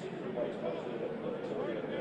supervised